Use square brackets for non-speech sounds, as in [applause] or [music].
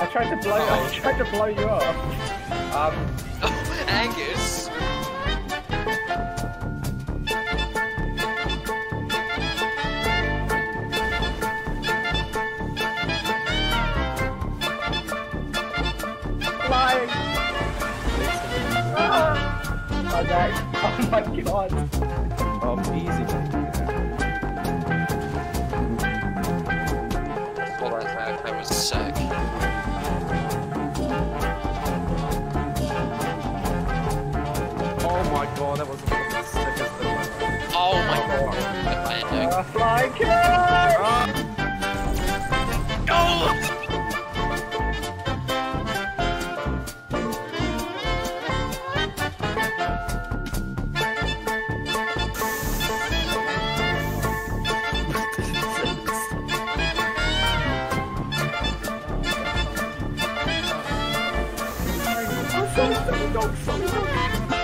I tried to blow. I Oh. tried to blow you up. Um, Oh, [laughs] Angus! flying. Ah! Oh [laughs] no! Oh my god! Oh, easy. That? That was sick. Oh my god, that was the sickest thing. Oh my god. Uh, flying kill! Don't show me.